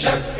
Shut up.